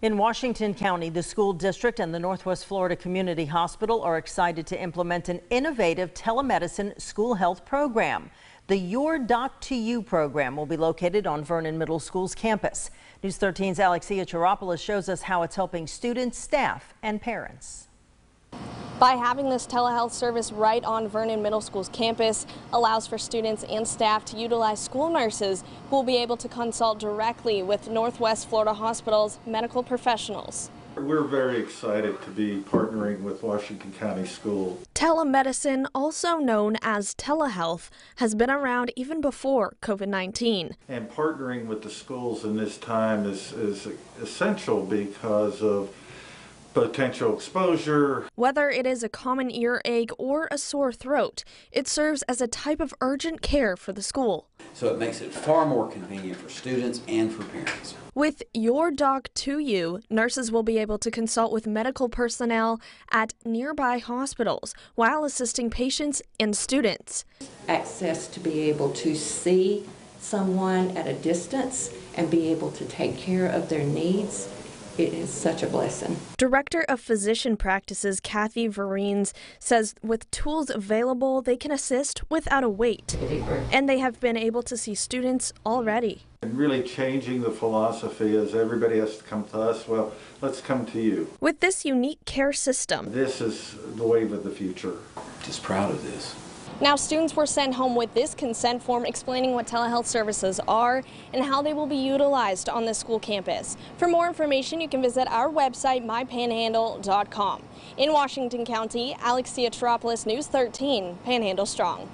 In Washington County, the school district and the Northwest Florida Community Hospital are excited to implement an innovative telemedicine school health program. The Your Doc to You program will be located on Vernon Middle School's campus. News 13's Alexia Charopoulos shows us how it's helping students, staff, and parents. By having this telehealth service right on Vernon Middle School's campus allows for students and staff to utilize school nurses who will be able to consult directly with Northwest Florida Hospital's medical professionals. We're very excited to be partnering with Washington County School. Telemedicine, also known as telehealth, has been around even before COVID 19. And partnering with the schools in this time is, is essential because of potential exposure. Whether it is a common earache or a sore throat, it serves as a type of urgent care for the school. So it makes it far more convenient for students and for parents. With Your Doc to You, nurses will be able to consult with medical personnel at nearby hospitals while assisting patients and students. Access to be able to see someone at a distance and be able to take care of their needs it is such a blessing. Director of Physician Practices Kathy Vereenes says with tools available, they can assist without a wait. And they have been able to see students already. And really changing the philosophy is everybody has to come to us. Well, let's come to you. With this unique care system, this is the wave of the future. Just proud of this. Now, students were sent home with this consent form explaining what telehealth services are and how they will be utilized on the school campus. For more information, you can visit our website, mypanhandle.com. In Washington County, Alexia Charopoulos, News 13, Panhandle Strong.